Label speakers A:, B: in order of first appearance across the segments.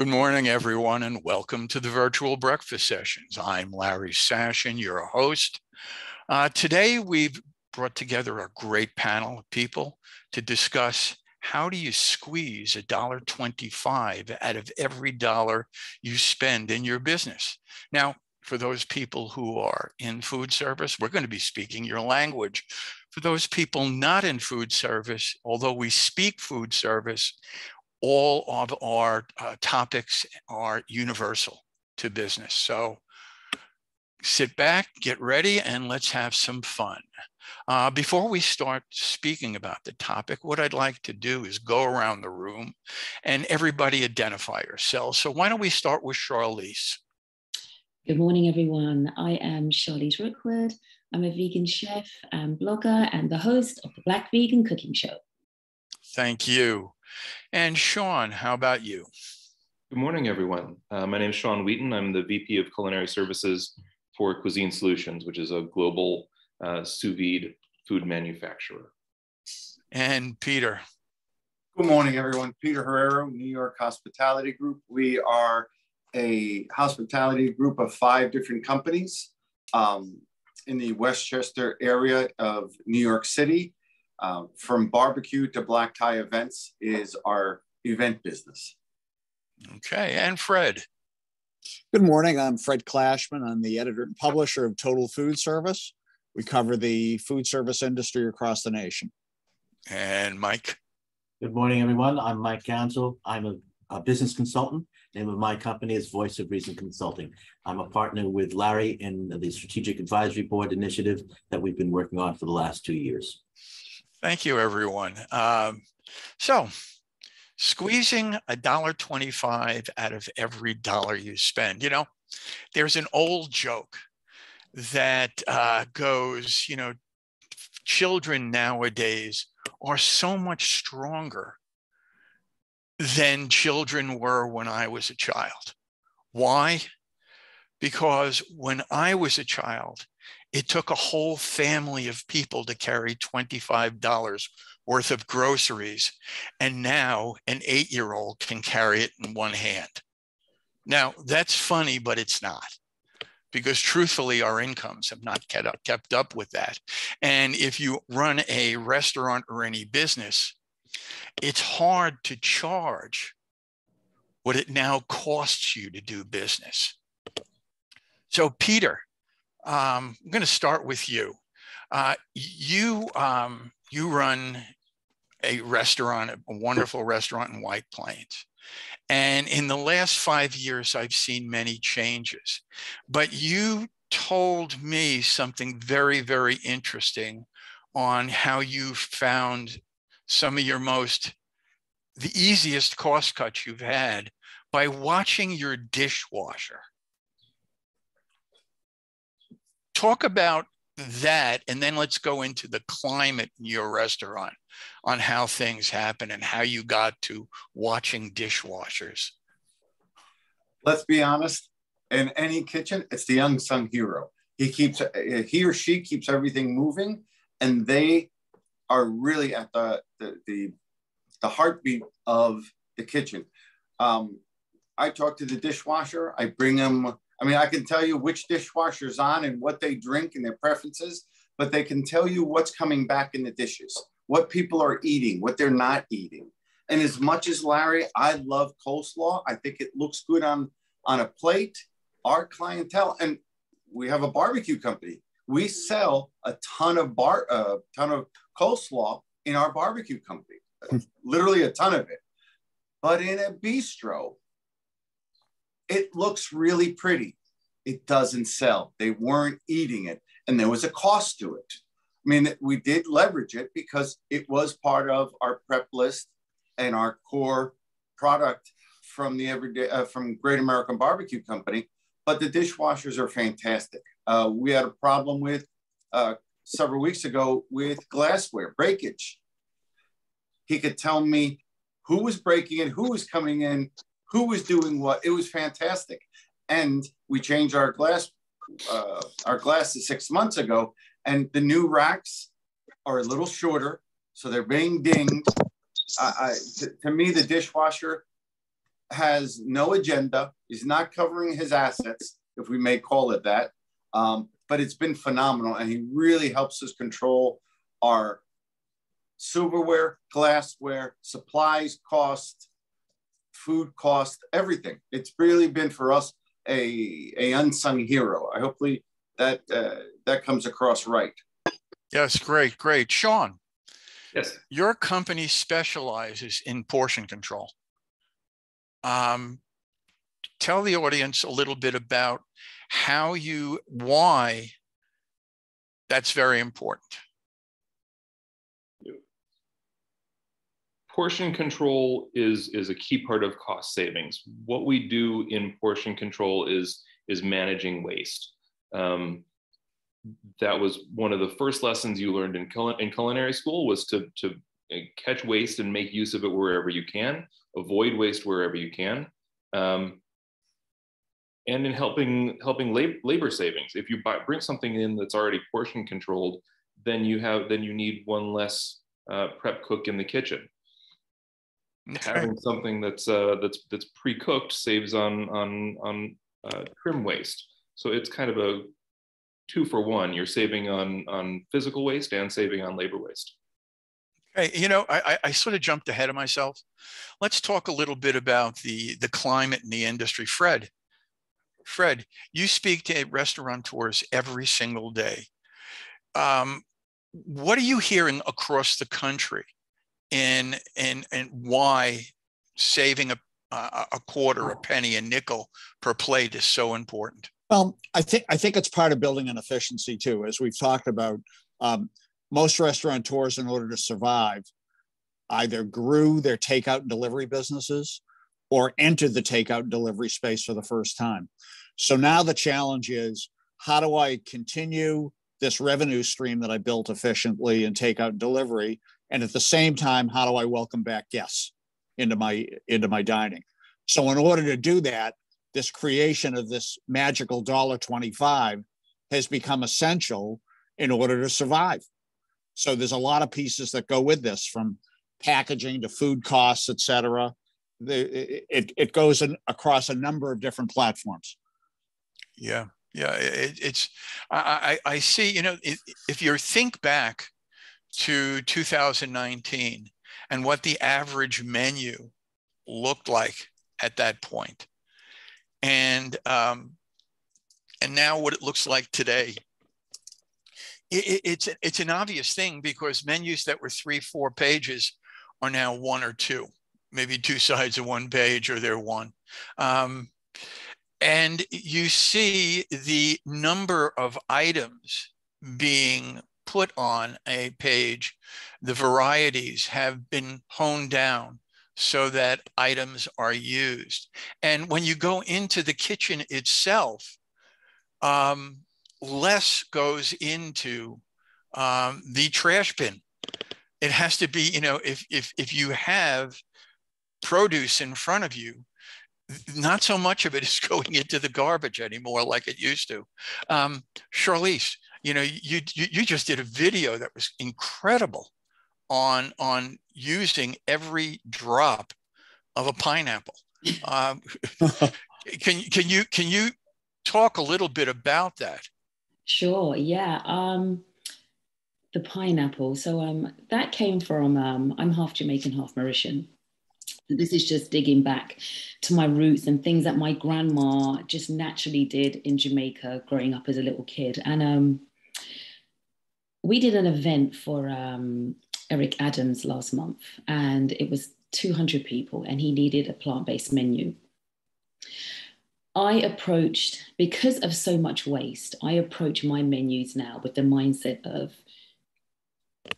A: Good morning, everyone, and welcome to the virtual breakfast sessions. I'm Larry Sashin, your host. Uh, today, we've brought together a great panel of people to discuss how do you squeeze a dollar 25 out of every dollar you spend in your business. Now, for those people who are in food service, we're going to be speaking your language. For those people not in food service, although we speak food service, all of our uh, topics are universal to business. So sit back, get ready, and let's have some fun. Uh, before we start speaking about the topic, what I'd like to do is go around the room and everybody identify yourselves. So why don't we start with Charlise?
B: Good morning, everyone. I am Charlise Rookwood. I'm a vegan chef and blogger and the host of the Black Vegan Cooking Show.
A: Thank you. And Sean, how about you?
C: Good morning, everyone. Uh, my name is Sean Wheaton. I'm the VP of Culinary Services for Cuisine Solutions, which is a global uh, sous vide food manufacturer.
A: And Peter.
D: Good morning, everyone. Peter Herraro, New York Hospitality Group. We are a hospitality group of five different companies um, in the Westchester area of New York City. Uh, from barbecue to black tie events is our event business.
A: Okay, and Fred.
E: Good morning. I'm Fred Klashman. I'm the editor and publisher of Total Food Service. We cover the food service industry across the nation.
A: And Mike.
F: Good morning, everyone. I'm Mike Gansl. I'm a, a, business consultant. Name of my company is Voice of Reason Consulting. I'm a partner with Larry in the Strategic Advisory Board initiative that we've been working on for the last two years.
A: Thank you, everyone. Um, so, squeezing a dollar twenty-five out of every dollar you spend. You know, there's an old joke that uh, goes, you know, children nowadays are so much stronger than children were when I was a child. Why? Because when I was a child, it took a whole family of people to carry $25 worth of groceries. And now an eight year old can carry it in one hand. Now, that's funny, but it's not because truthfully, our incomes have not kept up, kept up with that. And if you run a restaurant or any business, it's hard to charge what it now costs you to do business. So, Peter, um, I'm going to start with you. Uh, you um, you run a restaurant, a wonderful restaurant in White Plains. And in the last five years, I've seen many changes. But you told me something very, very interesting on how you found some of your most, the easiest cost cuts you've had by watching your dishwasher. Talk about that, and then let's go into the climate in your restaurant on how things happen and how you got to watching dishwashers.
D: Let's be honest. In any kitchen, it's the young unsung hero. He keeps he or she keeps everything moving, and they are really at the the the, the heartbeat of the kitchen. Um, I talk to the dishwasher. I bring them I mean, I can tell you which dishwasher's on and what they drink and their preferences, but they can tell you what's coming back in the dishes, what people are eating, what they're not eating. And as much as Larry, I love coleslaw. I think it looks good on on a plate. Our clientele, and we have a barbecue company. We sell a ton of bar, a uh, ton of coleslaw in our barbecue company, literally a ton of it. But in a bistro, it looks really pretty. It doesn't sell. They weren't eating it, and there was a cost to it. I mean, we did leverage it because it was part of our prep list and our core product from the everyday uh, from Great American Barbecue Company. But the dishwashers are fantastic. Uh, we had a problem with uh, several weeks ago with glassware breakage. He could tell me who was breaking it, who was coming in, who was doing what. It was fantastic. And we changed our glass, uh, our glasses six months ago, and the new racks are a little shorter, so they're being dinged. I, I to, to me, the dishwasher has no agenda. He's not covering his assets, if we may call it that. Um, but it's been phenomenal, and he really helps us control our silverware, glassware, supplies cost, food cost, everything. It's really been for us a, a unsung hero. I hopefully that uh, that comes across right.
A: Yes, great, great. Sean.
C: Yes.
A: Your company specializes in portion control. Um, tell the audience a little bit about how you, why that's very important.
C: Portion control is is a key part of cost savings. What we do in portion control is is managing waste. Um, that was one of the first lessons you learned in, cul- in culinary school was to to catch waste and make use of it wherever you can, avoid waste wherever you can. Um, and in helping helping lab, labor savings. If you buy, bring something in that's already portion controlled, then you have then you need one less uh, prep cook in the kitchen okay. having something that's uh, that's that's pre-cooked saves on on on uh, trim waste. So it's kind of a two for one. You're saving on on physical waste and saving on labor waste.
A: Hey, you know, I, I sort of jumped ahead of myself. Let's talk a little bit about the the climate in the industry. Fred, Fred, you speak to restaurateurs every single day. Um, what are you hearing across the country in in and why saving a a quarter, a penny, a nickel per plate is so important?
E: Well, I think I think it's part of building an efficiency too, as we've talked about. Um, most restaurateurs, in order to survive, either grew their takeout and delivery businesses or entered the takeout and delivery space for the first time. So now the challenge is how do I continue this revenue stream that I built efficiently in takeout and delivery and at the same time how do i welcome back guests into my into my dining? So in order to do that this creation of this magical dollar 25 has become essential in order to survive. So there's a lot of pieces that go with this from packaging to food costs et cetera. It, it goes in, across a number of different platforms.
A: Yeah yeah it, it's I, I see you know if you think back to 2019 and what the average menu looked like at that point. And, um, and now what it looks like today. It, it's, it's an obvious thing because menus that were three, four pages are now one or two, maybe two sides of one page or they're one. Um, and you see the number of items being put on a page, the varieties have been honed down so that items are used. And when you go into the kitchen itself, um, less goes into um, the trash bin. It has to be, you know, if, if, if you have produce in front of you, not so much of it is going into the garbage anymore like it used to. Um, Charlise, you know, you, you, you just did a video that was incredible on, on using every drop of a pineapple. Um, can, can you, can you talk a little bit about that?
B: Sure. Yeah. Um, the pineapple. So um, that came from, um, I'm half Jamaican, half Mauritian. This is just digging back to my roots and things that my grandma just naturally did in Jamaica growing up as a little kid. And um, we did an event for um, Eric Adams last month, and it was 200 people, and he needed a plant based menu. I approached, because of so much waste, I approach my menus now with the mindset of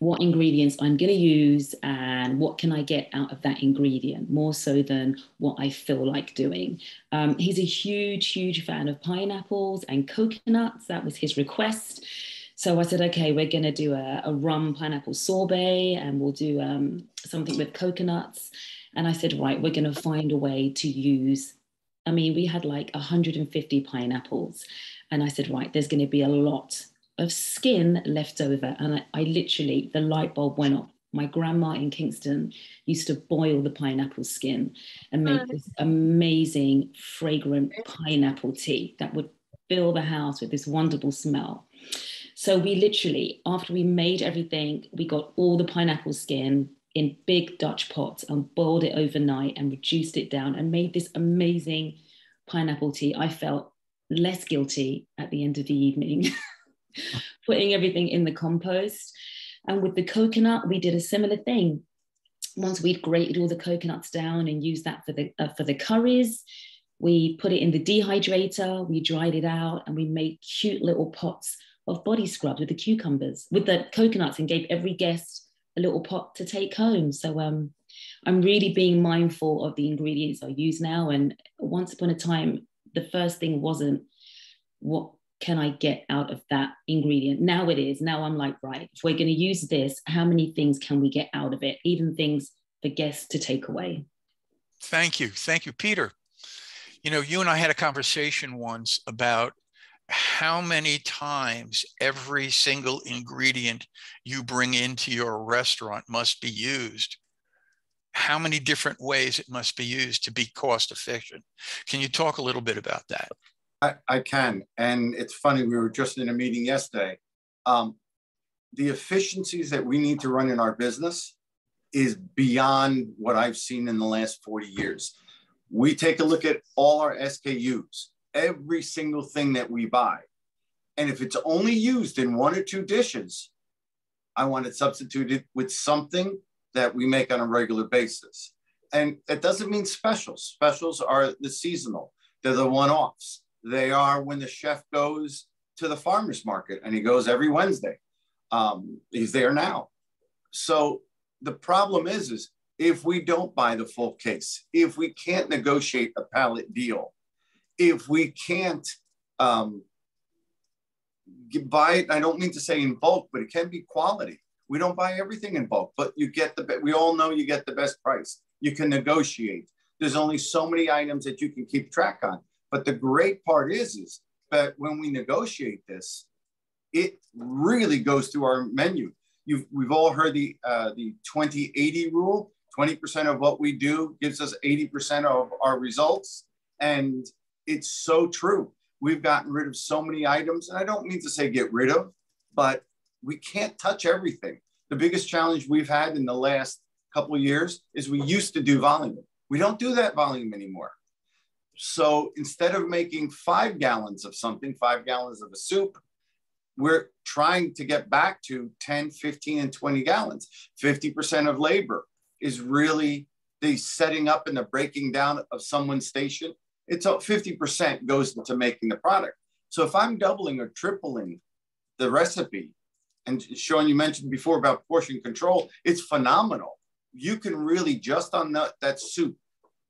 B: what ingredients I'm going to use and what can I get out of that ingredient more so than what I feel like doing. Um, he's a huge, huge fan of pineapples and coconuts. That was his request. So I said, okay, we're going to do a, a, rum pineapple sorbet and we'll do um, something with coconuts. And I said, right, we're going to find a way to use. I mean, we had like 150 pineapples. And I said, right, there's going to be a lot of skin left over. And I, I literally, the light bulb went off my grandma in Kingston used to boil the pineapple skin and make this amazing, fragrant pineapple tea that would fill the house with this wonderful smell. So we literally, after we made everything, we got all the pineapple skin in big Dutch pots and boiled it overnight and reduced it down and made this amazing pineapple tea. I felt less guilty at the end of the evening, putting everything in the compost. And with the coconut, we did a similar thing. Once we'd grated all the coconuts down and used that for the uh, for the curries, we put it in the dehydrator, we dried it out, and we made cute little pots of body scrubs with the cucumbers, with the coconuts, and gave every guest a little pot to take home. So um, I'm really being mindful of the ingredients I use now. And once upon a time, the first thing wasn't what can I get out of that ingredient? Now it is. Now I'm like, right, if we're going to use this, how many things can we get out of it? Even things for guests to take away.
A: Thank you. Thank you, Peter. You know, you and I had a conversation once about how many times every single ingredient you bring into your restaurant must be used how many different ways it must be used to be cost efficient can you talk a little bit about that
D: I, I can. And it's funny, we were just in a meeting yesterday. Um, the efficiencies that we need to run in our business is beyond what I've seen in the last 40 years. We take a look at all our SKUs, every single thing that we buy. And if it's only used in one or two dishes, I want it substituted with something that we make on a regular basis. And it doesn't mean specials. Specials are the seasonal, they're the one offs. They are when the chef goes to the farmer's market and he goes every Wednesday. Um, he's there now. So the problem is, is if we don't buy the full case, if we can't negotiate a pallet deal, if we can't um, buy it, I don't mean to say in bulk, but it can be quality. We don't buy everything in bulk, but you get the, we all know you get the best price. You can negotiate. There's only so many items that you can keep track on. But the great part is, is that when we negotiate this, it really goes through our menu. You've, we've all heard the, uh, the 2080 rule. 20% of what we do gives us 80% of our results. And it's so true. We've gotten rid of so many items. And I don't mean to say get rid of, but we can't touch everything. The biggest challenge we've had in the last couple years is we used to do volume. We don't do that volume anymore. So instead of making five gallons of something, five gallons of a soup, we're trying to get back to 10, 15, and 20 gallons. 50% of labor is really the setting up and the breaking down of someone's station. It's 50% goes into making the product. So if I'm doubling or tripling the recipe, and Sean, you mentioned before about portion control, it's phenomenal. You can really just on that, that soup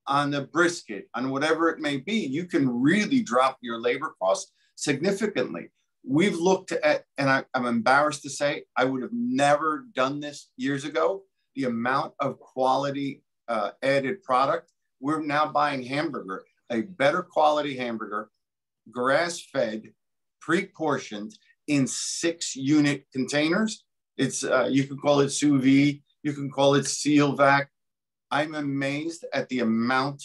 D: on the brisket, on whatever it may be, you can really drop your labor costs significantly. We've looked at, and I, am embarrassed to say, I would have never done this years ago. The amount of quality uh, added product, we're now buying hamburger, a better quality hamburger, grass fed, pre portioned in six unit containers. It's, uh, you can call it sous vide, you can call it seal vac, I'm amazed at the amount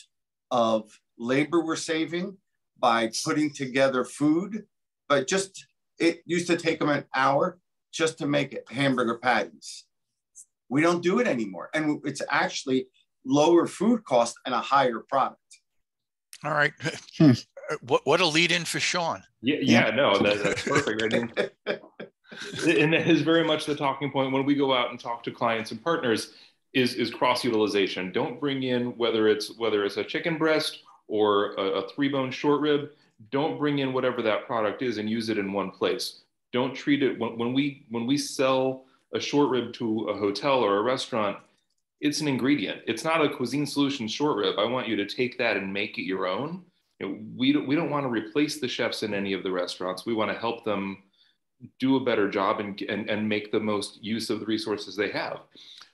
D: of labor we're saving by putting together food, but just it used to take them an hour just to make hamburger patties. We don't do it anymore. And it's actually lower food cost and a higher product.
A: All right. Hmm. What, what a lead in for Sean.
C: Yeah, yeah, no, that, that's perfect. I mean, and that is very much the talking point when we go out and talk to clients and partners is, is cross utilization. Don't bring in whether it's whether it's a chicken breast or a, a three bone short rib. Don't bring in whatever that product is and use it in one place. Don't treat it when, when we when we sell a short rib to a hotel or a restaurant. It's an ingredient. It's not a cuisine solution short rib. I want you to take that and make it your own. You know, we don't we don't want to replace the chefs in any of the restaurants. We want to help them do a better job and, and, and make the most use of the resources they have.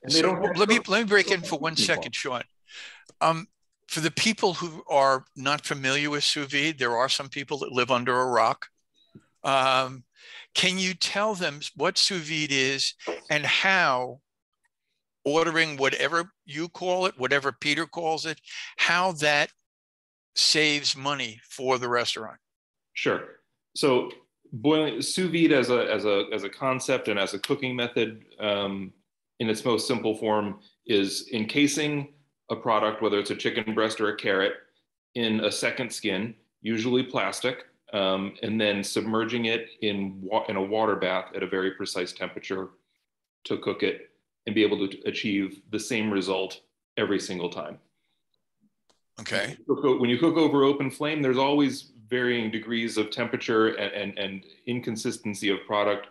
A: So let me let me break in for one second, Sean. Um, for the people who are not familiar with sous vide, there are some people that live under a rock. Um, can you tell them what sous vide is and how ordering whatever you call it, whatever Peter calls it, how that saves money for the restaurant?
C: Sure. So boiling sous vide as a as a as a concept and as a cooking method um, in its most simple form is encasing a product, whether it's a chicken breast or a carrot, in a second skin, usually plastic, um, and then submerging it in wa- in a water bath at a very precise temperature to cook it and be able to achieve the same result every single time.
A: Okay.
C: When you cook over open flame, there's always varying degrees of temperature and, and, and inconsistency of product,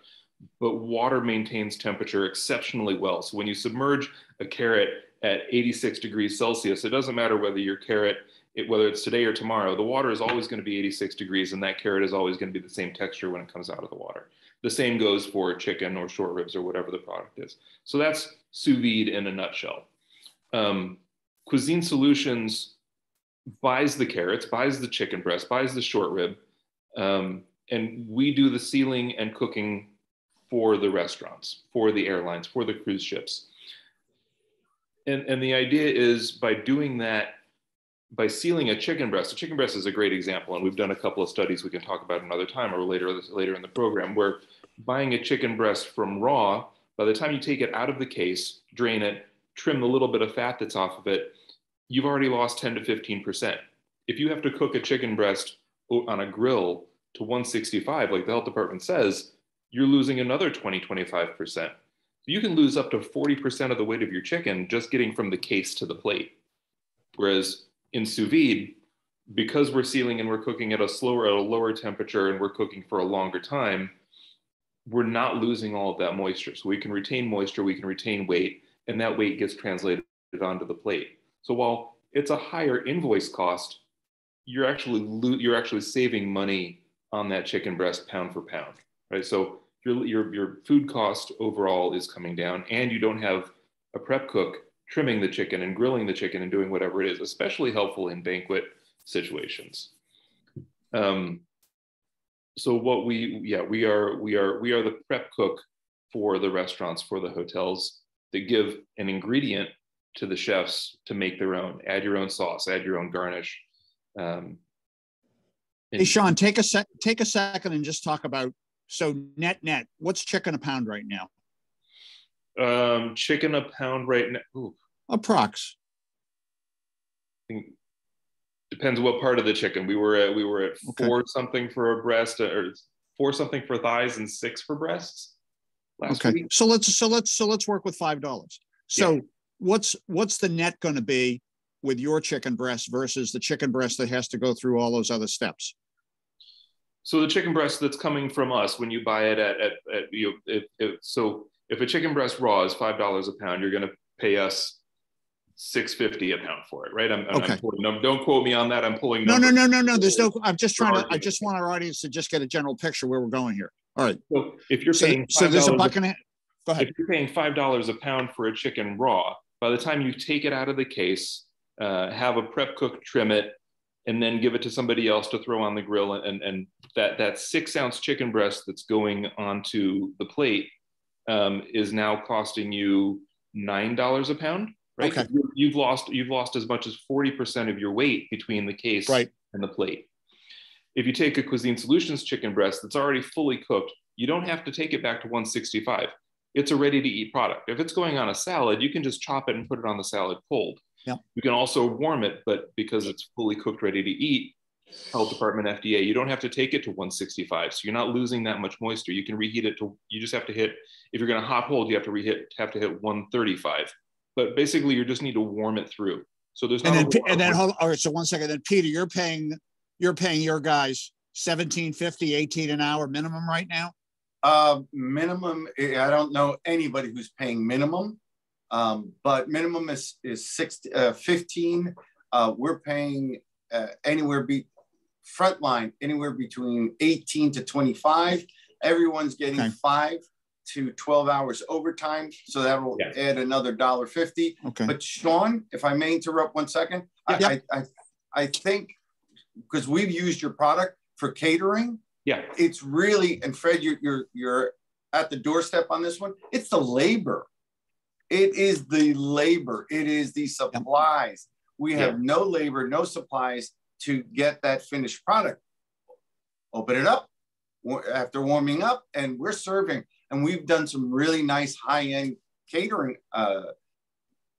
C: but water maintains temperature exceptionally well. So when you submerge a carrot at 86 degrees Celsius, it doesn't matter whether your carrot, it, whether it's today or tomorrow, the water is always going to be 86 degrees and that carrot is always going to be the same texture when it comes out of the water. The same goes for chicken or short ribs or whatever the product is. So that's sous vide in a nutshell. Um, Cuisine Solutions buys the carrots, buys the chicken breast, buys the short rib, um, and we do the sealing and cooking for the restaurants, for the airlines, for the cruise ships. And, and the idea is by doing that, by sealing a chicken breast, a chicken breast is a great example, and we've done a couple of studies we can talk about another time or later later in the program, where buying a chicken breast from raw, by the time you take it out of the case, drain it, trim the little bit of fat that's off of it, you've already lost 10 to 15%. If you have to cook a chicken breast on a grill to 165, like the health department says, you're losing another 20, 25%. You can lose up to 40% of the weight of your chicken just getting from the case to the plate. Whereas in sous vide, because we're sealing and we're cooking at a slower, at a lower temperature, and we're cooking for a longer time, we're not losing all of that moisture. So we can retain moisture, we can retain weight, and that weight gets translated onto the plate. So while it's a higher invoice cost, you're actually lo- you're actually saving money on that chicken breast pound for pound, right? So your, your, your food cost overall is coming down, and you don't have a prep cook trimming the chicken and grilling the chicken and doing whatever it is, especially helpful in banquet situations. Um, so what we yeah we are we are we are the prep cook for the restaurants for the hotels that give an ingredient to the chefs to make their own. Add your own sauce, add your own garnish. Um,
E: hey, Sean, take a sec. Take a second and just talk about so net net. What's chicken a pound right now?
C: Um, chicken a pound right now. Ooh.
E: Approx.
C: Depends what part of the chicken. We were at we were at okay. four something for a breast, uh, or four something for thighs, and six for breasts.
E: okay. Week. So let's so let's so let's work with five dollars. So yeah what's what's the net going to be with your chicken breast versus the chicken breast that has to go through all those other steps?
C: So the chicken breast that's coming from us when you buy it at, at, at you if, if, so if a chicken breast raw is five dollars a pound, you're going to pay us six fifty a pound for it, right? I'm, okay. I'm pulling, don't quote me on that. I'm pulling.
E: No, no, no, no, no. There's no. I'm just trying to. I just want our audience to just get a general picture where we're going here. All right.
C: So if you're paying,
E: so, so there's a buck and a. Go ahead.
C: If you're paying five dollars a pound for a chicken raw, by the time you take it out of the case, uh, have a prep cook trim it, and then give it to somebody else to throw on the grill, and, and that, that six ounce chicken breast that's going onto the plate um, is now costing you nine dollars a pound. Right? Okay. You, have lost you've lost as much as forty percent of your weight between the case
E: right.
C: and the plate. If you take a Cuisine Solutions chicken breast that's already fully cooked, you don't have to take it back to 165 it's a ready to eat product. If it's going on a salad, you can just chop it and put it on the salad cold.
E: Yeah.
C: You can also warm it, but because it's fully cooked, ready to eat, health department, FDA, you don't have to take it to 165. So you're not losing that much moisture. You can reheat it to, you just have to hit, if you're going to hot hold, you have to reheat, have to hit 135. But basically you just need to warm it through. So there's
E: and then, and then hold, all right. So one second, then Peter, you're paying, you're paying your guys 1750, 18 an hour minimum right now.
D: Uh, minimum, I don't know anybody who's paying minimum, um, but minimum is, is six, uh, 15. Uh, we're paying uh, anywhere be frontline, anywhere between 18 to 25. Everyone's getting okay. five to 12 hours overtime. So that will yeah. add another dollar 50.
E: Okay.
D: But Sean, if I may interrupt one second, yeah. I, I, I think because we've used your product for catering,
C: yeah.
D: It's really, and Fred, you're, you're, you're at the doorstep on this one. It's the labor. It is the labor, it is the supplies. We have no labor, no supplies to get that finished product. Open it up after warming up, and we're serving. And we've done some really nice high end catering uh,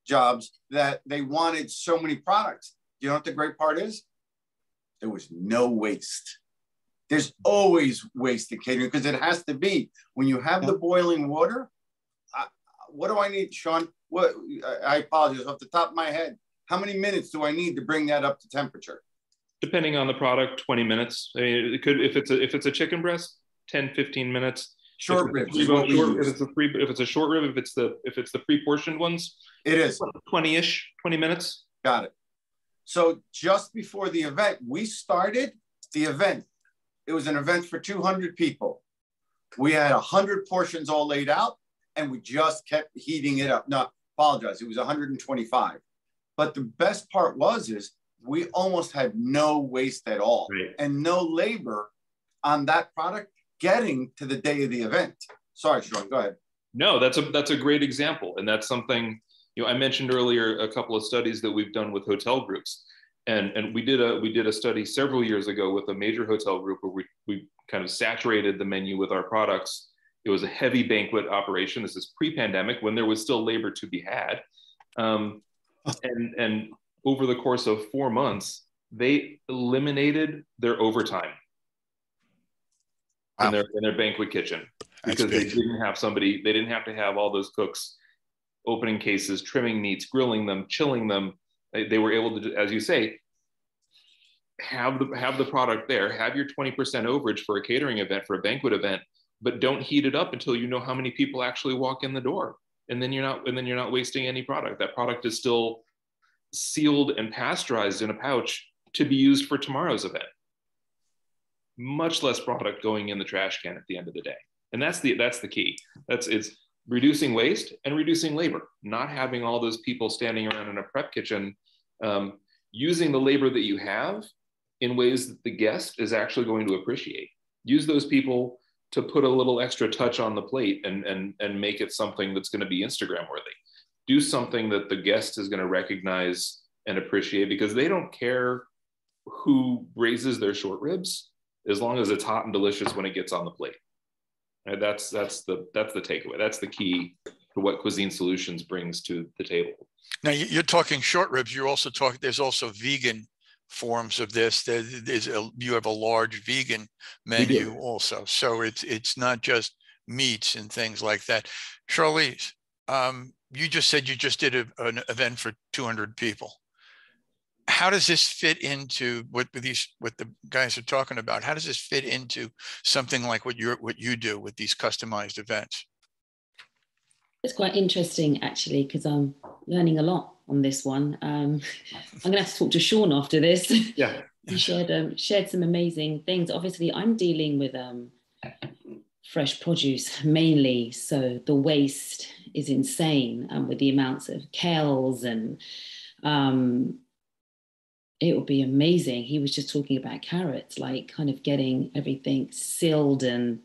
D: jobs that they wanted so many products. You know what the great part is? There was no waste. There's always waste in catering because it has to be. When you have the boiling water, I, what do I need, Sean? What I apologize off the top of my head. How many minutes do I need to bring that up to temperature?
C: Depending on the product, 20 minutes. I mean, it could if it's a if it's a chicken breast, 10, 15 minutes.
D: Short ribs. If,
C: short, if it's a pre, if it's a short rib, if it's the if it's the pre-portioned ones,
D: it is
C: 20-ish, 20 minutes.
D: Got it. So just before the event, we started the event. It was an event for 200 people. We had 100 portions all laid out, and we just kept heating it up. No, apologize. It was 125. But the best part was is we almost had no waste at all
C: right.
D: and no labor on that product getting to the day of the event. Sorry, Sean, go ahead.
C: No, that's a that's a great example, and that's something you know. I mentioned earlier a couple of studies that we've done with hotel groups, and and we did a we did a study several years ago with a major hotel group where we we kind of saturated the menu with our products. It was a heavy banquet operation. This is pre-pandemic when there was still labor to be had, um, and and over the course of four months, they eliminated their overtime. In their in their banquet kitchen because they didn't have somebody. They didn't have to have all those cooks opening cases, trimming meats, grilling them, chilling them. They, they were able to, as you say, have the have the product there. Have your twenty percent overage for a catering event for a banquet event, but don't heat it up until you know how many people actually walk in the door, and then you're not and then you're not wasting any product. That product is still sealed and pasteurized in a pouch to be used for tomorrow's event much less product going in the trash can at the end of the day. And that's the that's the key. That's it's reducing waste and reducing labor. Not having all those people standing around in a prep kitchen, um, using the labor that you have in ways that the guest is actually going to appreciate. Use those people to put a little extra touch on the plate and and and make it something that's going to be Instagram worthy. Do something that the guest is going to recognize and appreciate because they don't care who raises their short ribs as long as it's hot and delicious when it gets on the plate. Right? That's that's the that's the takeaway. That's the key to what Cuisine Solutions brings to the table.
A: Now you're talking short ribs. You're also talking. There's also vegan forms of this. There's a, you have a large vegan menu also. So it's it's not just meats and things like that. Charlise, um, you just said you just did a, an event for 200 people how does this fit into what these what the guys are talking about? How does this fit into something like what you what you do with these customized events?
B: It's quite interesting actually because I'm learning a lot on this one. Um, I'm going to have to talk to Sean after this.
C: Yeah,
B: he shared um, shared some amazing things. Obviously, I'm dealing with um, fresh produce mainly, so the waste is insane, and um, with the amounts of kales and um, it would be amazing. He was just talking about carrots, like kind of getting everything sealed and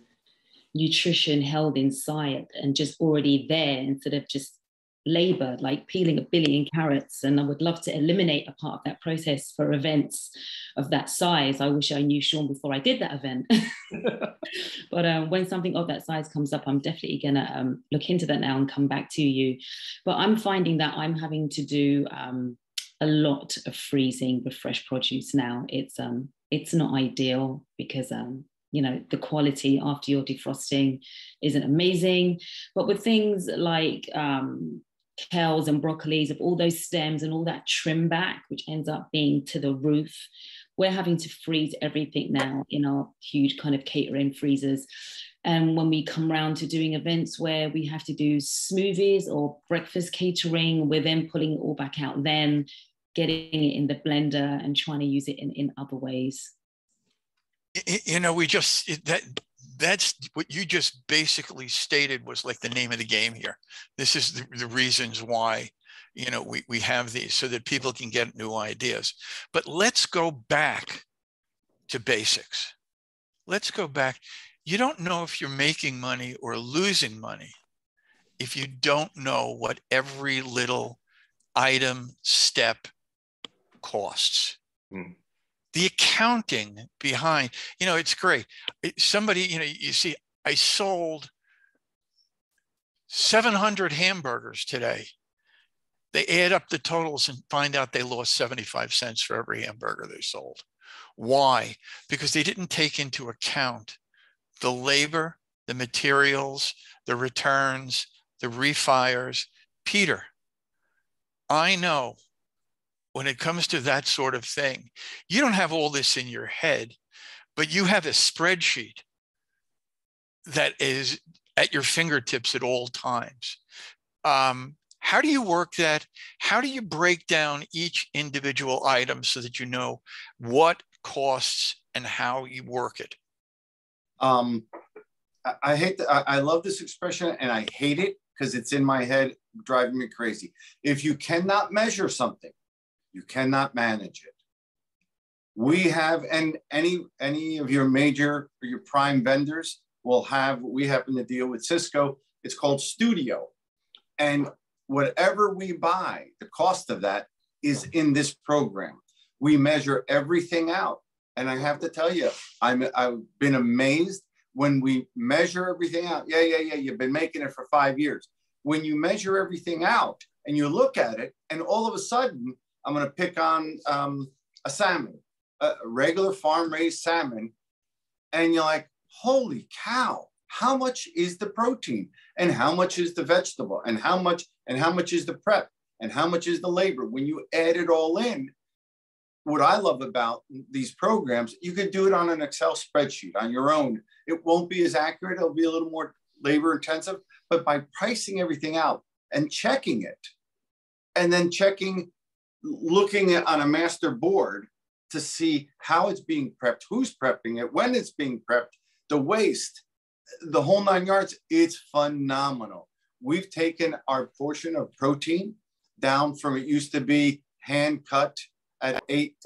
B: nutrition held inside and just already there instead of just labor, like peeling a billion carrots. And I would love to eliminate a part of that process for events of that size. I wish I knew Sean before I did that event. but um, when something of that size comes up, I'm definitely going to um, look into that now and come back to you. But I'm finding that I'm having to do um, a lot of freezing with fresh produce now. It's um it's not ideal because um you know the quality after your defrosting isn't amazing. But with things like um kales and broccolis of all those stems and all that trim back, which ends up being to the roof. We're having to freeze everything now in our huge kind of catering freezers. And when we come around to doing events where we have to do smoothies or breakfast catering, we're then pulling it all back out then getting it in the blender and trying to use it in, in other ways.
A: You know we just that that's what you just basically stated was like the name of the game here. This is the, the reasons why you know we, we have these so that people can get new ideas. But let's go back to basics. Let's go back. You don't know if you're making money or losing money if you don't know what every little item step costs. Mm. The accounting behind, you know, it's great. Somebody, you know, you see, I sold 700 hamburgers today. They add up the totals and find out they lost 75 cents for every hamburger they sold. Why? Because they didn't take into account the labor, the materials, the returns, the refires. Peter, I know when it comes to that sort of thing, you don't have all this in your head, but you have a spreadsheet that is at your fingertips at all times. Um, how do you work that? How do you break down each individual item so that you know what costs and how you work it?
D: Um, I, I hate that. I, I love this expression and I hate it because it's in my head, driving me crazy. If you cannot measure something, you cannot manage it. We have, and any any of your major or your prime vendors will have. We happen to deal with Sysco. It's called Studio, and whatever we buy, the cost of that is in this program. We measure everything out, and I have to tell you, I'm I've been amazed when we measure everything out, yeah, yeah, yeah, you've been making it for five years. When you measure everything out and you look at it, and all of a sudden, I'm going to pick on um, a salmon, a regular farm raised salmon, and you're like, holy cow, how much is the protein? And how much is the vegetable? And how much and how much is the prep? And how much is the labor? When you add it all in what i love about these programs you can do it on an excel spreadsheet on your own. It won't be as accurate. It'll be a little more labor intensive, but by pricing everything out and checking it, and then checking, looking on a master board to see how it's being prepped, who's prepping it, when it's being prepped, the waste, the whole nine yards, it's phenomenal. We've taken our portion of protein down from it used to be hand cut at eight,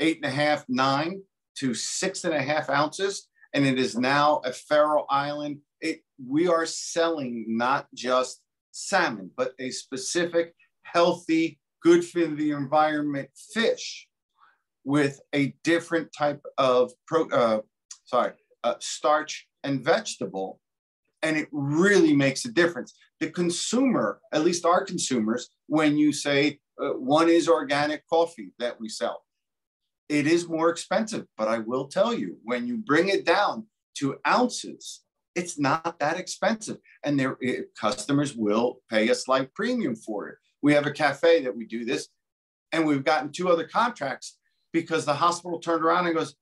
D: eight and a half, nine to six and a half ounces and it is now a Faroe Island. It, we are selling not just salmon, but a specific, healthy, good for the environment fish with a different type of pro, uh, sorry, uh, starch and vegetable. And it really makes a difference. The consumer, at least our consumers, when you say uh, one is organic coffee that we sell, it is more expensive, but I will tell you, when you bring it down to ounces, it's not that expensive. And their customers will pay a slight premium for it. We have a cafe that we do this, and we've gotten two other contracts because the hospital turned around and goes,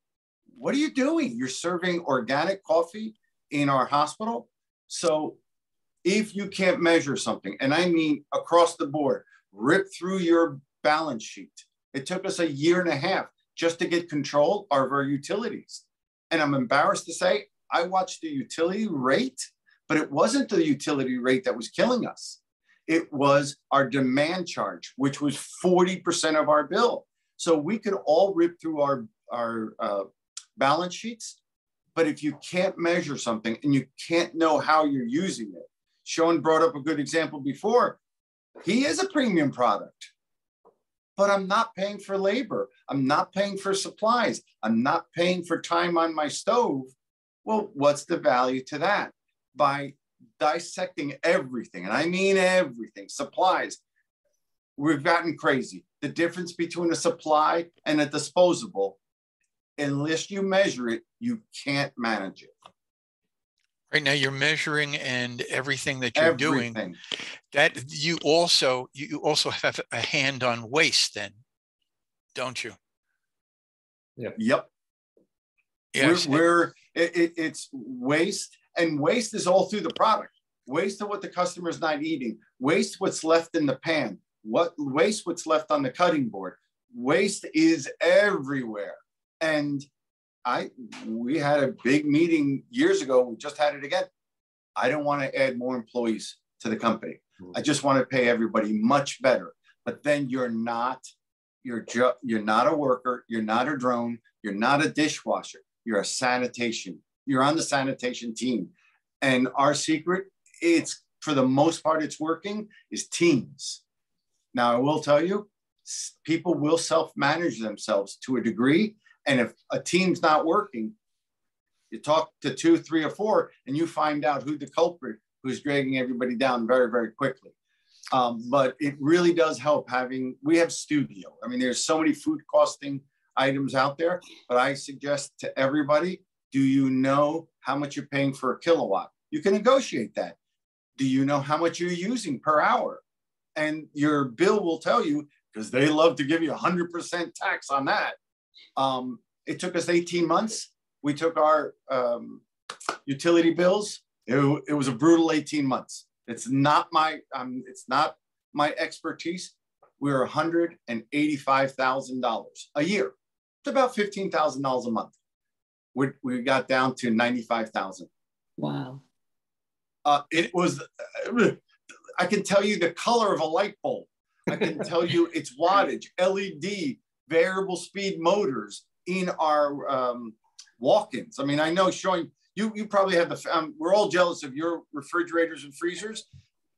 D: What are you doing? You're serving organic coffee in our hospital. So if you can't measure something, and I mean across the board, rip through your balance sheet. It took us a year and a half just to get control of our utilities. And I'm embarrassed to say, I watched the utility rate, but it wasn't the utility rate that was killing us. It was our demand charge, which was 40% of our bill. So we could all rip through our, our uh, balance sheets. But if you can't measure something and you can't know how you're using it, Sean brought up a good example before. He is a premium product but I'm not paying for labor. I'm not paying for supplies. I'm not paying for time on my stove. Well, what's the value to that? By dissecting everything, and I mean everything, supplies, we've gotten crazy. The difference between a supply and a disposable, unless you measure it, you can't manage it.
A: Right now, you're measuring and everything that you're everything. doing. That you also you also have a hand on waste, then, don't you?
D: Yep. Yep. Yes. We're, we're it, it, it's waste, and waste is all through the product. Waste of what the customer is not eating. Waste what's left in the pan. What waste what's left on the cutting board. Waste is everywhere, and I we had a big meeting years ago. We just had it again. I don't want to add more employees to the company. Mm-hmm. I just want to pay everybody much better. But then you're not you're ju- you're not a worker. You're not a drone. You're not a dishwasher. You're a sanitation. You're on the sanitation team. And our secret, it's for the most part it's working is teams. Now I will tell you, people will self-manage themselves to a degree. And if a team's not working, you talk to two, three, or four, and you find out who the culprit who's dragging everybody down very, very quickly. Um, but it really does help having, we have studio. I mean, there's so many food costing items out there, but I suggest to everybody, do you know how much you're paying for a kilowatt? You can negotiate that. Do you know how much you're using per hour? And your bill will tell you, because they love to give you 100% tax on that. Um, it took us 18 months. We took our um, utility bills. It, it was a brutal 18 months. It's not my um, it's not my expertise. We're $185,000 a year. It's about $15,000 a month. We, we got down to 95,000.
B: Wow.
D: Uh, it was, I can tell you the color of a light bulb. I can tell you its wattage, LED, variable speed motors in our um, walk-ins. I mean, I know showing you you probably have the um, we're all jealous of your refrigerators and freezers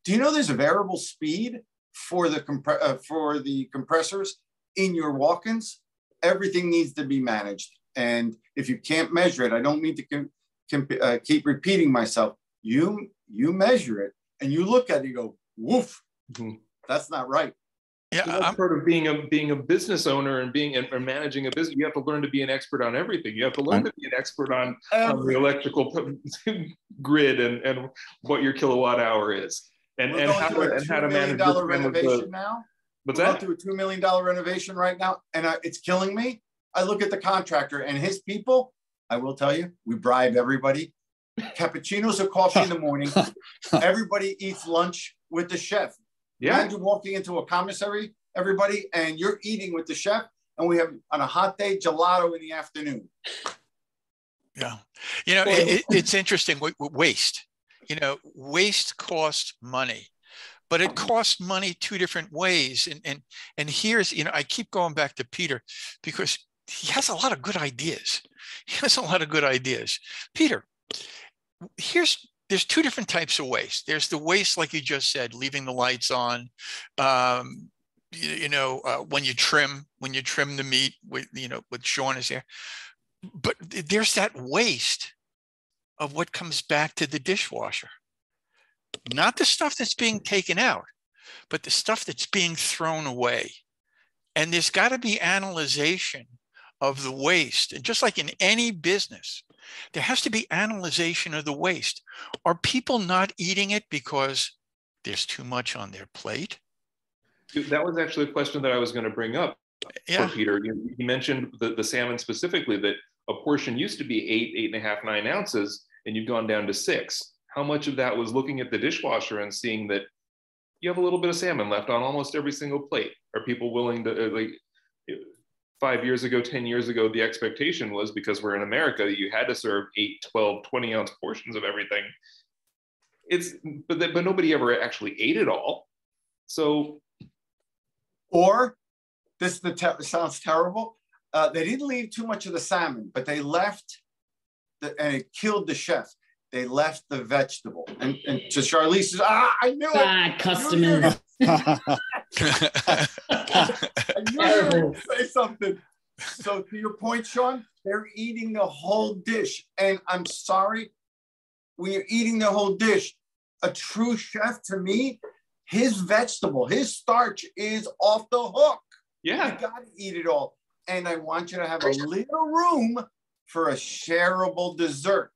D: do you know there's a variable speed for the compre- uh, for the compressors in your walk-ins everything needs to be managed and if you can't measure it i don't mean to com- com- uh, keep repeating myself you you measure it and you look at it you go woof mm-hmm. that's not right
C: yeah, that's I'm, part of being a being a business owner and being and, managing a business. You have to learn to be an expert on everything. You have to learn to be an expert on, on the electrical grid and, and what your kilowatt hour is, and and how, to, and how to manage
D: dollar renovation the, now.
C: What's
D: We're
C: that?
D: Going through a two million dollar renovation right now, and I, it's killing me. I look at the contractor and his people. I will tell you, we bribe everybody. Cappuccinos or coffee in the morning. Everybody eats lunch with the chef. Yeah. Imagine walking into a commissary, everybody, and you're eating with the chef, and we have on a hot day gelato in the afternoon.
A: Yeah, you know it, it's interesting. Waste, you know, waste costs money, but it costs money two different ways. And and and here's you know I keep going back to Peter because he has a lot of good ideas. He has a lot of good ideas. Peter, here's there's two different types of waste. There's the waste, like you just said, leaving the lights on. Um, you, you, know, uh, when you trim, when you trim the meat with, you know, with Sean is there. But there's that waste of what comes back to the dishwasher. Not the stuff that's being taken out, but the stuff that's being thrown away. And there's got to be analyzation of the waste. And just like in any business, there has to be analyzation of the waste. Are people not eating it because there's too much on their plate?
C: That was actually a question that I was going to bring up
A: yeah.
C: for Peter. You, you mentioned the, the salmon specifically that a portion used to be eight, eight and a half, nine ounces, and you've gone down to six. How much of that was looking at the dishwasher and seeing that you have a little bit of salmon left on almost every single plate? Are people willing to uh, like? Five years ago, 10 years ago, the expectation was because we're in America, you had to serve 8, 12, 20 ounce portions of everything. It's, but, the, but nobody ever actually ate it all. So,
D: or this the te- sounds terrible. Uh, they didn't leave too much of the salmon, but they left, the, and it killed the chef. They left the vegetable, and, and to Charlise says, "Ah, I knew
B: Bad
D: it."
B: customers.
D: Terrible. Say something. So to your point, Sean, they're eating the whole dish. And I'm sorry, when you're eating the whole dish, a true chef to me, his vegetable, his starch is off the hook.
C: Yeah.
D: You gotta eat it all. And I want you to have a little room for a shareable dessert.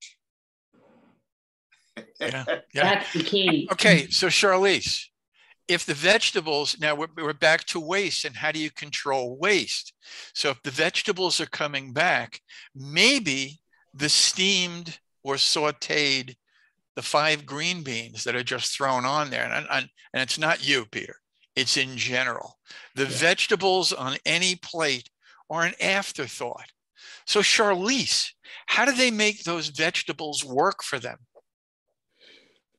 A: yeah, yeah.
B: That's the key.
A: Okay, so Charlise, if the vegetables now we're, we're, back to waste and how do you control waste? So if the vegetables are coming back maybe the steamed or sauteed the five green beans that are just thrown on there and, and, and it's not you peter it's in general. The yeah. vegetables on any plate are an afterthought. So charlise how do they make those vegetables work for them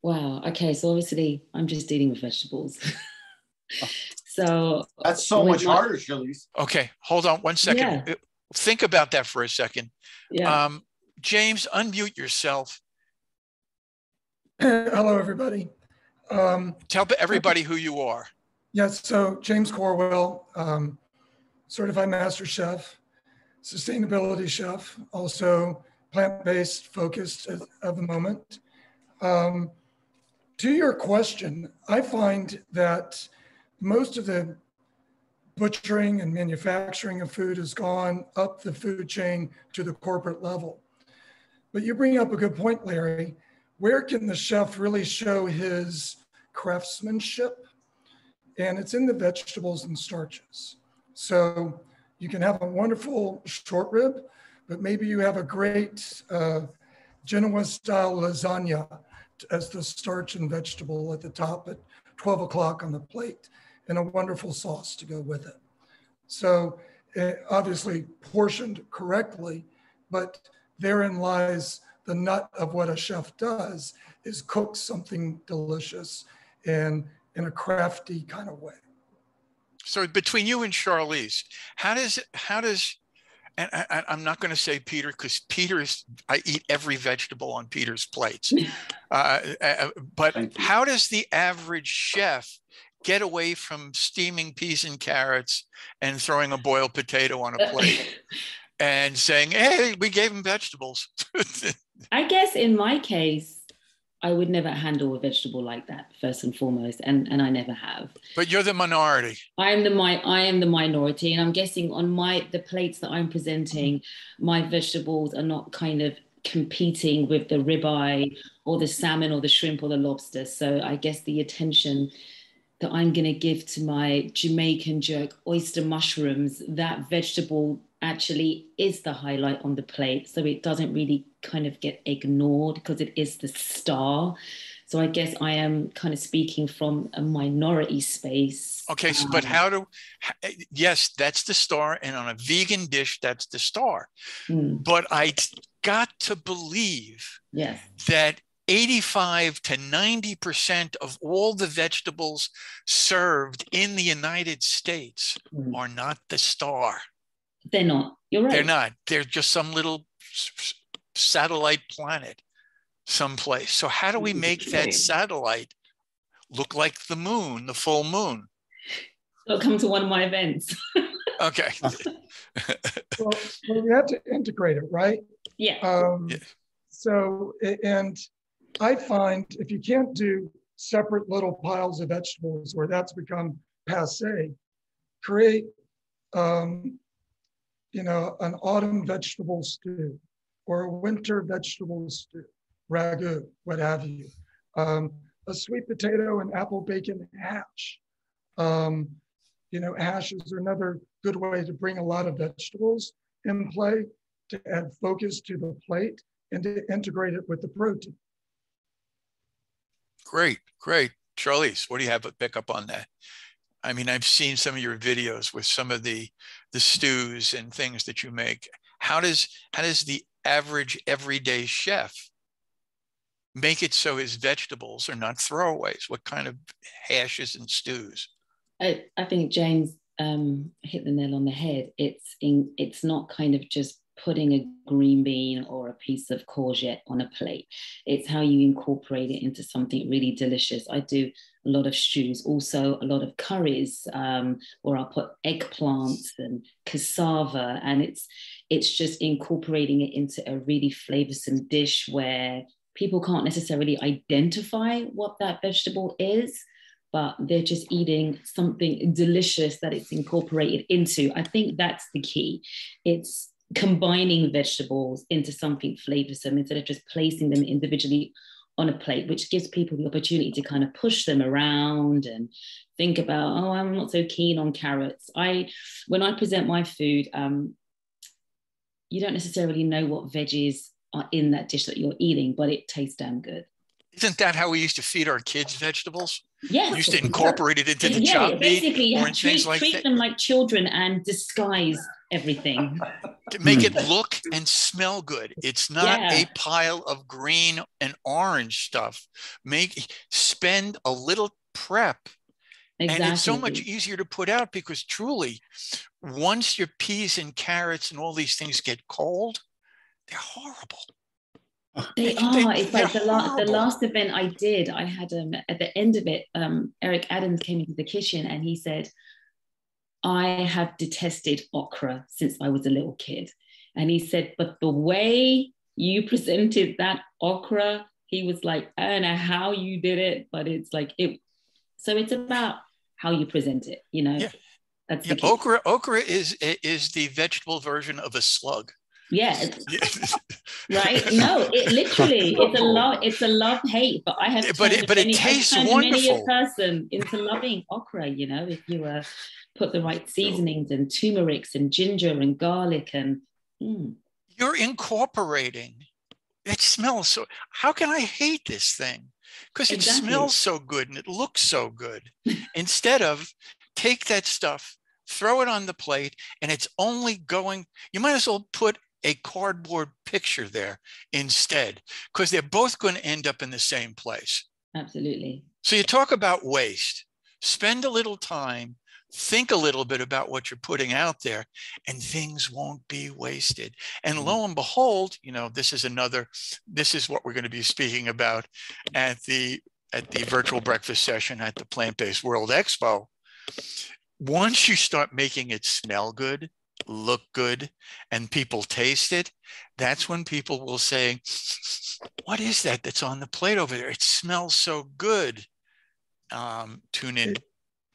B: Wow. Okay. So obviously, I'm just eating with vegetables. so
D: that's so much my, harder, Charlise.
A: Okay, hold on one second. Yeah. Think about that for a second.
B: Yeah.
A: Um, James, unmute yourself.
G: Hello, everybody. Um,
A: Tell everybody who you are.
G: Yes, so James Corwell, um, certified master chef, sustainability chef, also plant-based focused at, at the moment. Um, to your question, I find that most of the butchering and manufacturing of food has gone up the food chain to the corporate level. But you bring up a good point, Larry. Where can the chef really show his craftsmanship? And it's in the vegetables and starches. So you can have a wonderful short rib, but maybe you have a great uh, Genoa style lasagna as the starch and vegetable at the top at 12 o'clock on the plate and a wonderful sauce to go with it. So uh, obviously portioned correctly, but therein lies the nut of what a chef does is cook something delicious and in a crafty kind of way.
A: So between you and Charlise, how does how does and I, am not going to say Peter because Peter's I eat every vegetable on Peter's plates. Uh, uh, but how does the average chef get away from steaming peas and carrots and throwing a boiled potato on a plate and saying, "Hey, we gave him vegetables."
B: I guess in my case, I would never handle a vegetable like that first and foremost, and and I never have.
A: But you're the minority.
B: I am the my I am the minority, and I'm guessing on my the plates that I'm presenting, my vegetables are not kind of competing with the ribeye or the salmon or the shrimp or the lobster. So I guess the attention that I'm going to give to my Jamaican jerk oyster mushrooms, that vegetable actually is the highlight on the plate. So it doesn't really kind of get ignored because it is the star. So I guess I am kind of speaking from a minority space.
A: Okay, so, but um, how do, yes, that's the star. And on a vegan dish, that's the star. Mm. But I got to believe
B: yes.
A: that 85 to 90% of all the vegetables served in the United States mm. are not the star.
B: They're not. You're right.
A: They're not. They're just some little satellite planet someplace. So how do we make that satellite look like the moon, the full moon?
B: So come to one of my events.
A: okay.
G: well, well, we have to integrate it, right?
B: Yeah.
G: Um,
A: yeah.
G: So, and I find if you can't do separate little piles of vegetables where that's become passe, create um, you know, an autumn vegetable stew or a winter vegetable stew, ragu, what have you. Um, a sweet potato and apple bacon hash. Um, you know, hashes are another good way to bring a lot of vegetables in play to add focus to the plate and to integrate it with the protein.
A: Great, great. Charlise, what do you have to pick up on that? I mean, I've seen some of your videos with some of the the stews and things that you make. How does how does the average everyday chef make it so his vegetables are not throwaways? What kind of hashes and stews?
B: I, I think James um, hit the nail on the head. It's in, it's not kind of just putting a green bean or a piece of courgette on a plate. It's how you incorporate it into something really delicious. I do a lot of stews, also a lot of curries, um, or I'll put eggplants and cassava, and it's it's just incorporating it into a really flavorsome dish where people can't necessarily identify what that vegetable is but they're just eating something delicious that it's incorporated into. I think that's the key. It's combining vegetables into something flavorsome instead of just placing them individually on a plate, which gives people the opportunity to kind of push them around and think about, oh, I'm not so keen on carrots. I, when I present my food, um, you don't necessarily know what veggies are in that dish that you're eating, but it tastes damn good.
A: Isn't that how we used to feed our kids vegetables?
B: Yes.
A: We used to incorporate it into the yeah, chop
B: basically, meat or treat, like treat them like children and disguise everything.
A: to make it look and smell good. It's not yeah. a pile of green and orange stuff. Make spend a little prep. Exactly. And it's so much easier to put out because truly, once your peas and carrots and all these things get cold, they're horrible.
B: They are. It's like the last the last event I did. I had um at the end of it, um Eric Adams came into the kitchen and he said, "I have detested okra since I was a little kid," and he said, "But the way you presented that okra, he was like, I don't know how you did it, but it's like it. So it's about how you present it. You know,
A: yeah. that's yeah, okra. Okra is is the vegetable version of a slug.
B: Yeah. right. No, it literally it's a love it's a love hate, but I have
A: but it, but it tastes wonderful. Many a
B: person into loving okra. You know, if you uh, put the right seasonings and turmerics and ginger and garlic and. Mm.
A: You're incorporating. It smells so. How can I hate this thing? Because exactly. it smells so good and it looks so good. Instead of take that stuff, throw it on the plate, and it's only going. You might as well put a cardboard picture there instead, because they're both going to end up in the same place.
B: Absolutely.
A: So you talk about waste. Spend a little time, think a little bit about what you're putting out there, and things won't be wasted. And mm-hmm. lo and behold, you know, this is another, this is what we're going to be speaking about at the at the virtual breakfast session at the Plant-Based World Expo. Once you start making it smell good, look good and people taste it, that's when people will say, What is that that's on the plate over there? It smells so good. Um, tune in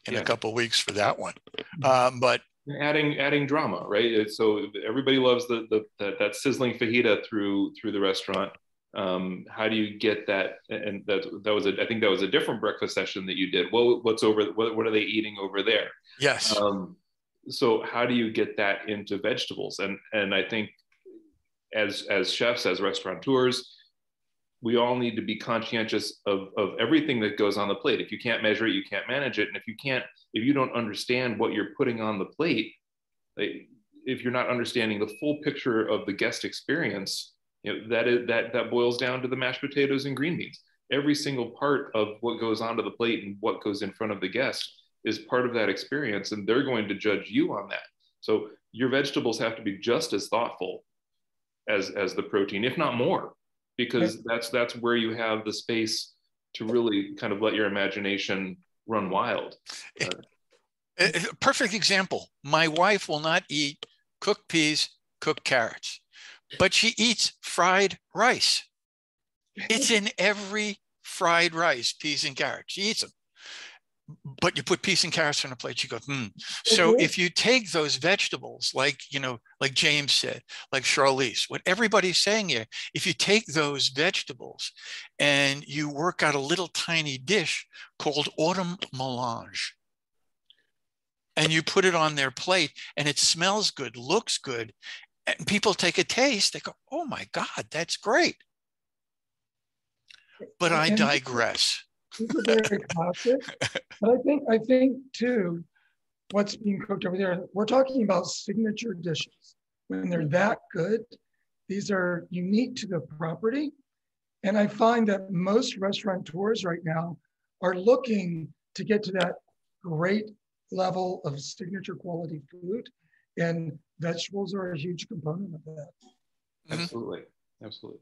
A: in yeah. a couple weeks for that one. Mm-hmm. Um, but
C: adding adding drama, right? So everybody loves the, the that, that sizzling fajita through through the restaurant. Um, how do you get that? And that that was a I think that was a different breakfast session that you did. Well, what's over? What, what are they eating over there?
A: Yes. Um,
C: so how do you get that into vegetables? And and i think as as chefs as restaurateurs we all need to be conscientious of, of everything that goes on the plate. If you can't measure it you can't manage it. And if you can't if you don't understand what you're putting on the plate if you're not understanding the full picture of the guest experience you know, that is that that boils down to the mashed potatoes and green beans. Every single part of what goes onto the plate and what goes in front of the guest is part of that experience and they're going to judge you on that. So your vegetables have to be just as thoughtful as as the protein if not more because that's that's where you have the space to really kind of let your imagination run wild. Eh, uh,
A: a perfect example. My wife will not eat cooked peas cooked carrots but she eats fried rice. It's in every fried rice peas and carrots. She eats them but you put peas and carrots on a plate, you go, hmm. So mm-hmm. if you take those vegetables, like, you know, like James said, like Charlise, what everybody's saying here, if you take those vegetables and you work out a little tiny dish called autumn melange, and you put it on their plate and it smells good, looks good, and people take a taste, they go, oh my God, that's great. But I digress.
G: These are very classic. But I think I think too, what's being cooked over there, we're talking about signature dishes. When they're that good, these are unique to the property. And I find that most restaurateurs right now are looking to get to that great level of signature quality food. And vegetables are a huge component of that. Mm-hmm.
C: Absolutely. Absolutely.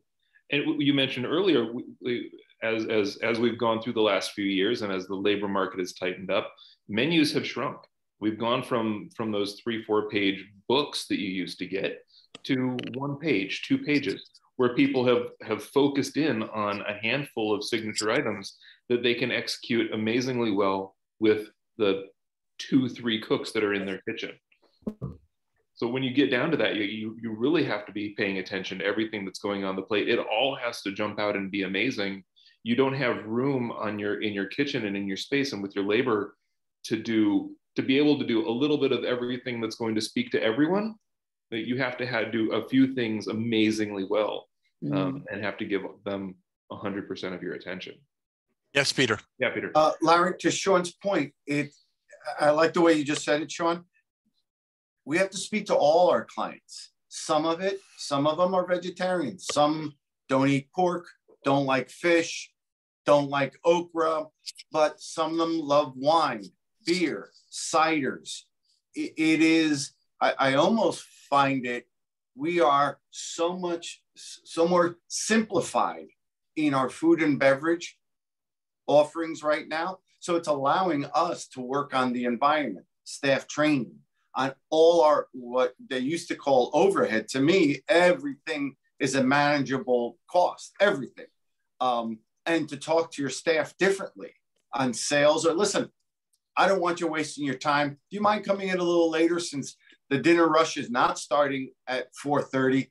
C: And you mentioned earlier, we, as, as, as we've gone through the last few years and as the labor market has tightened up, menus have shrunk. We've gone from, from those three, four page books that you used to get to one page, two pages, where people have, have focused in on a handful of signature items that they can execute amazingly well with the two, three cooks that are in their kitchen. So when you get down to that, you, you, you really have to be paying attention to everything that's going on the plate. It all has to jump out and be amazing you don't have room on your in your kitchen and in your space and with your labor to do to be able to do a little bit of everything that's going to speak to everyone that you have to have, do a few things amazingly well mm-hmm. um, and have to give them 100% of your attention.
A: Yes peter.
C: Yeah peter.
D: Uh, larry to sean's point it i like the way you just said it sean. We have to speak to all our clients. Some of it some of them are vegetarians. Some don't eat pork don't like fish don't like okra, but some of them love wine, beer, ciders. it, it is, I, I almost find it, we are so much so more simplified in our food and beverage offerings right now. So it's allowing us to work on the environment, staff training, on all our what they used to call overhead. To me, everything is a manageable cost, everything. Um, and to talk to your staff differently on sales or listen, I don't want you wasting your time. Do you mind coming in a little later since the dinner rush is not starting at 4:30?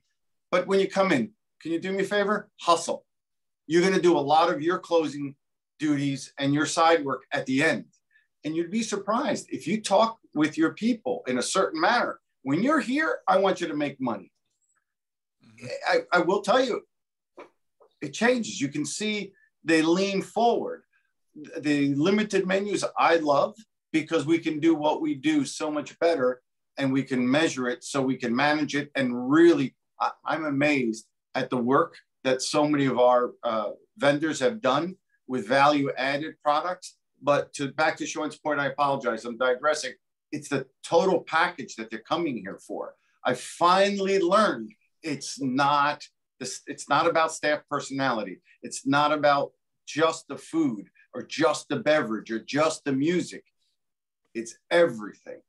D: But when you come in, can you do me a favor? Hustle. You're going to do a lot of your closing duties and your side work at the end. And you'd be surprised if you talk with your people in a certain manner. When you're here, I want you to make money. Mm-hmm. I, I will tell you, it changes. You can see they lean forward. The limited menus I love because we can do what we do so much better and we can measure it so we can manage it. And really, I, am amazed at the work that so many of our uh, vendors have done with value added products. But to back to Sean's point, I apologize, I'm digressing. It's the total package that they're coming here for. I finally learned it's not this, it's not about staff personality. It's not about just the food or just the beverage or just the music. It's everything.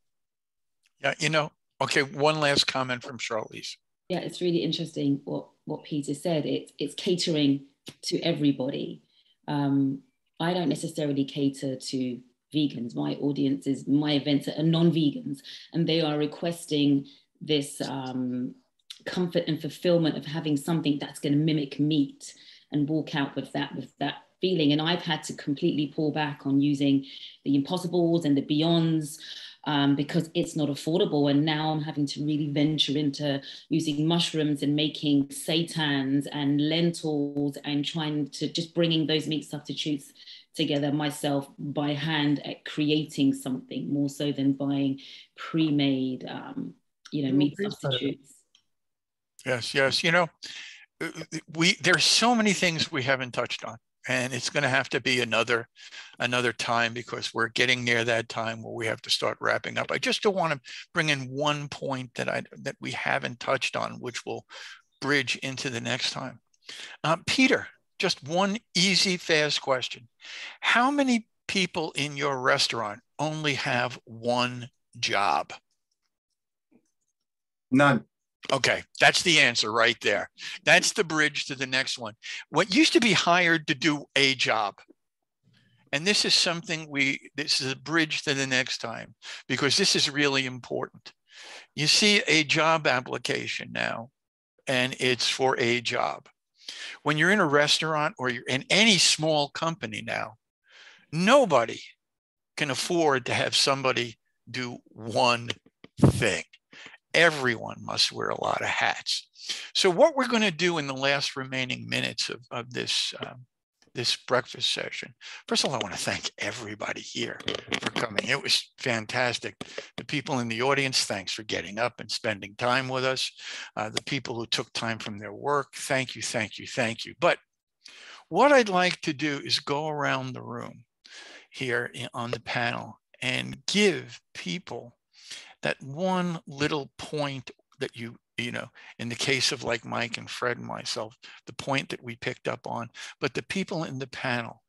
A: Yeah, you know, okay, one last comment from Charlise.
B: Yeah, it's really interesting what what Peter said. It's it's catering to everybody. Um, I don't necessarily cater to vegans. My audience is my events are non-vegans, and they are requesting this um, comfort and fulfillment of having something that's going to mimic meat and walk out with that with that feeling. And I've had to completely pull back on using the impossibles and the beyonds um, because it's not affordable. And now I'm having to really venture into using mushrooms and making seitans and lentils and trying to just bringing those meat substitutes together myself by hand at creating something more so than buying pre-made, um, you know, meat substitutes.
A: Yes, yes. You know, uh, uh, we there's so many things we haven't touched on and it's going to have to be another another time because we're getting near that time where we have to start wrapping up. I just don't want to bring in one point that i that we haven't touched on which will bridge into the next time. Uh, peter just one easy fast question. How many people in your restaurant only have one job?
D: None
A: Okay, that's the answer right there. That's the bridge to the next one. What used to be hired to do a job. And this is something we, this is a bridge to the next time because this is really important. You see a job application now, and it's for a job. When you're in a restaurant or you're in any small company now, nobody can afford to have somebody do one thing everyone must wear a lot of hats. So what we're going to do in the last remaining minutes of, of this um, this breakfast session. First of all, I want to thank everybody here for coming. It was fantastic. The people in the audience, thanks for getting up and spending time with us. Uh, the people who took time from their work, thank you, thank you, thank you. But what I'd like to do is go around the room here on the panel and give people that one little point that you you know in the case of like mike and fred and myself the point that we picked up on but the people in the panel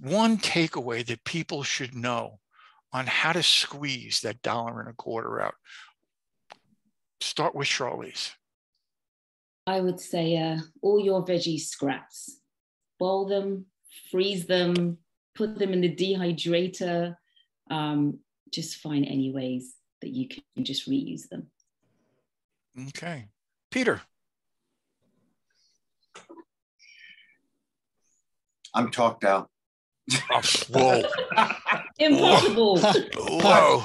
A: one takeaway that people should know on how to squeeze that dollar and a quarter out start with charlise.
B: I would say uh, all your veggie scraps. Boil them freeze them put them in the dehydrator um, just find any ways that you can just reuse them.
A: Okay. Peter.
D: I'm talked out.
A: Oh, whoa.
B: Impossible.
A: Whoa.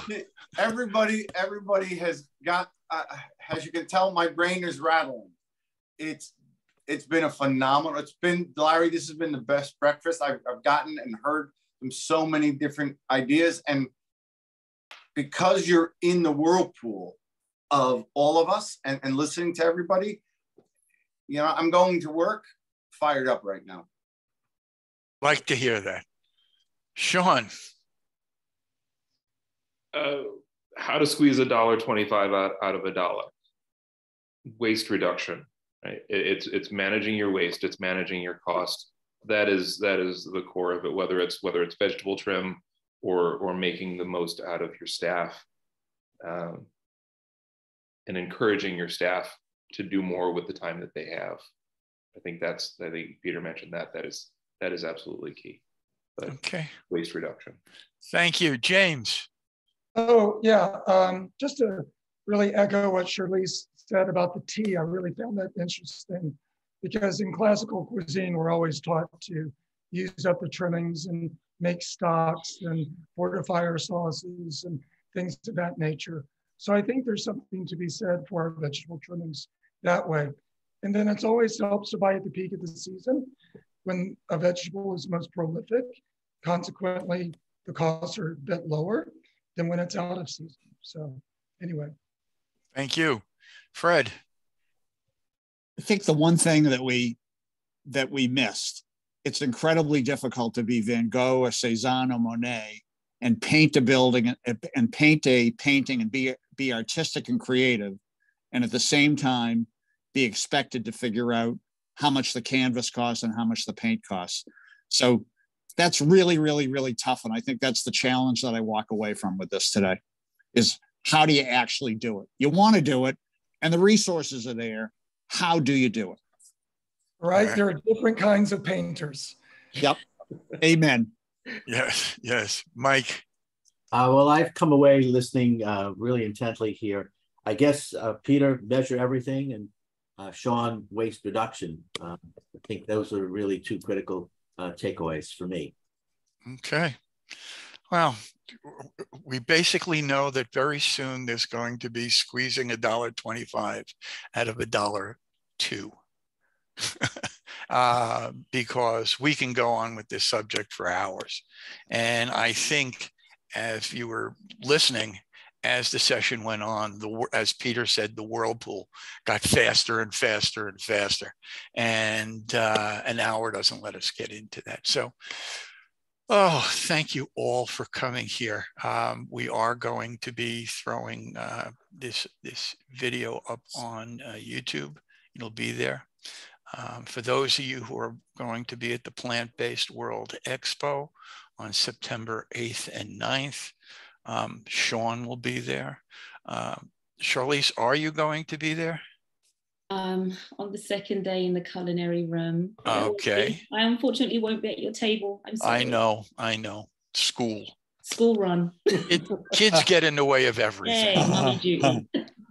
D: Everybody, everybody has got, uh, as you can tell, my brain is rattling. It's, it's been a phenomenal, it's been, Larry, this has been the best breakfast I've, I've gotten and heard from so many different ideas. And because you're in the whirlpool of all of us and, and listening to everybody, you know, I'm going to work fired up right now.
A: Like to hear that. Sean.
C: Uh, how to squeeze a dollar 25 out, out of a dollar. Waste reduction. right? It, it's it's managing your waste, it's managing your cost. That is that is the core of it. Whether it's whether it's vegetable trim or or making the most out of your staff, um, and encouraging your staff to do more with the time that they have. I think that's I think Peter mentioned that that is that is absolutely key. But
A: Okay,
C: waste reduction.
A: thank you. James?
G: Oh, yeah, um, just to really echo what Shirley said about the tea, I really found that interesting because in classical cuisine, we're always taught to use up the trimmings and make stocks and fortify our sauces and things of that nature. So I think there's something to be said for our vegetable trimmings that way. And then it's always helps to buy at the peak of the season when a vegetable is most prolific. Consequently, the costs are a bit lower than when it's out of season. So anyway.
A: Thank you. Fred?
E: I think the one thing that we that we missed, it's incredibly difficult to be Van Gogh or Cezanne or Monet and paint a building and, paint a painting and be be artistic and creative, and at the same time be expected to figure out how much the canvas costs and how much the paint costs. So that's really, really, really tough. And I think that's the challenge that I walk away from with this today is how do you actually do it? You want to do it and the resources are there. How do you do it?
G: Right?
A: Right.
G: There are different kinds of painters.
E: Yep. Amen.
A: Yes, yes. Mike?
F: Uh, well, I've come away listening uh, really intently here. I guess uh, Peter, measure everything, and uh, Sean, waste reduction. Uh, I think those are really two critical uh, takeaways for me.
A: Okay. Well, we basically know that very soon there's going to be squeezing a dollar twenty-five out of a dollar two. uh, because we can go on with this subject for hours. And I think as you were listening, as the session went on, the as Peter said, the whirlpool got faster and faster and faster, and uh, an hour doesn't let us get into that. So, oh, thank you all for coming here. Um, we are going to be throwing uh, this this video up on uh, YouTube. It'll be there. Um, for those of you who are going to be at the Plant Based World Expo on September 8th and 9th, um, Sean will be there. Um, Charlise, are you going to be there?
B: Um, on the second day in the culinary room.
A: Okay.
B: be. I unfortunately won't be at your table. I'm sorry.
A: I know, I know. School.
B: School run.
A: It, kids get in the way of
B: Hey,
A: everything.
B: mommy duty.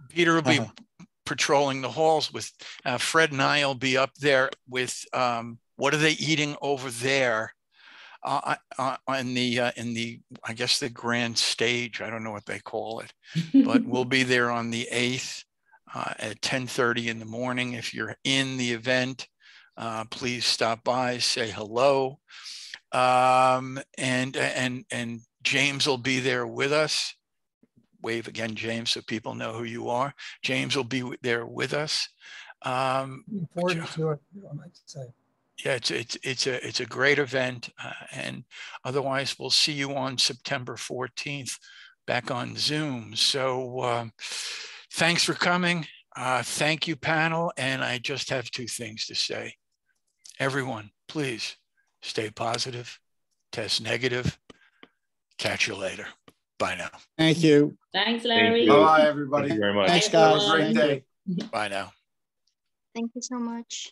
A: Peter will be
E: Uh-huh.
A: patrolling the halls with uh, Fred and I will be up there with um, what are they eating over there uh, uh, in the uh, in the I guess the grand stage. I don't know what they call it, but we'll be there on the eighth uh, at ten thirty in the morning. If you're in the event, uh, please stop by, say hello, um, and and and James will be there with us. Wave again, James, so people know who you are. James will be there with us. Um,
G: forward to it, I might say.
A: yeah, it's it's it's a it's a great event, uh, and otherwise we'll see you on September fourteenth, back on Zoom. So um, thanks for coming. Uh, thank you, panel. And I just have two things to say. Everyone, please stay positive, test negative. Catch you later. Bye now.
E: Thank you.
B: Thanks, Larry.
C: you.
D: Bye,
C: Thank
D: everybody.
C: you very much.
E: Thanks,
B: Bye,
E: guys.
B: everyone.
D: Great day.
A: Bye now.
H: Thank you so much.